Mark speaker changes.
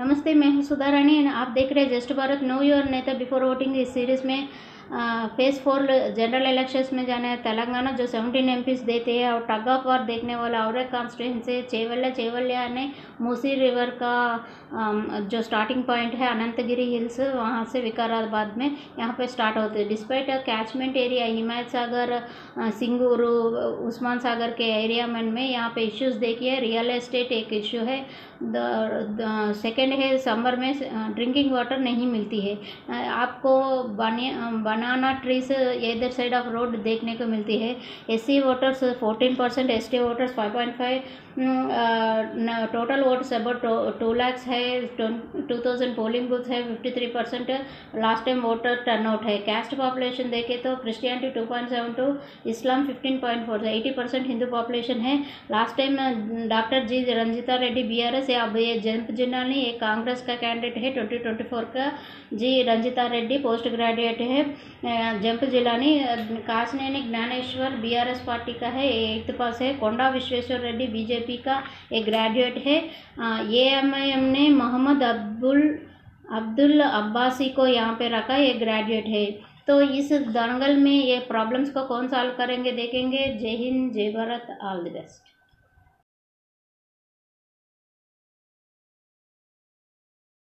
Speaker 1: नमस्ते, मैं हूँ सुधा रानी आप देख रहे हैं just Bharat know your neta before voting इस सीरीज़ में। फ़ेज़ फोर जनरल इलेक्शंस में जाना तेलंगाना जो सेवनटीन एम देते हैं और टग ऑफ़ वार देखने वाला और एक कॉन्स्टिट्यूंसी चेवल्ला चेवल्या ने मूसी रिवर का जो स्टार्टिंग पॉइंट है, अनंतगिरी हिल्स वहाँ से विकाराबाद में यहाँ पे स्टार्ट होते हैं। Despite catchment area Himayat Sagar Singur, Osman Sagar के एरिया में में यहाँ पे इश्यूज़ देखिए रियल एस्टेट एक इश्यू है। सेकेंड है समर में ड्रिंकिंग वाटर नहीं मिलती है। आपको बनाना ट्रीज इधर साइड ऑफ़ रोड देखने को मिलती है। S C voters fourteen percent S T voters five point five total votes about two lakhs है टू थाउज़ेंड पोलिंग बूथ है fifty three percent last time voter turnout है। Caste population देखे तो Christianity two point seven two Islam fifteen point four eighty percent Hindu population है। Last time doctor G Ranjitha Reddy B R S अब ये jump जिन्नानी एक कांग्रेस का candidate है twenty twenty four का। G Ranjitha Reddy post graduate है। Jump Jilani Kasneni Gyaneshwar BRS party का है एट्थ पास है, कोंडा विश्वेश्वर रेड्डी बीजेपी का एक ग्रेजुएट है ए एम आई एम ने मोहम्मद अब्दुल अब्दुल अब्बासी को यहाँ पे रखा, ये ग्रेजुएट है। तो इस दंगल में ये प्रॉब्लम्स को कौन सॉल्व करेंगे, देखेंगे। जय हिंद, जय भारत ऑल द बेस्ट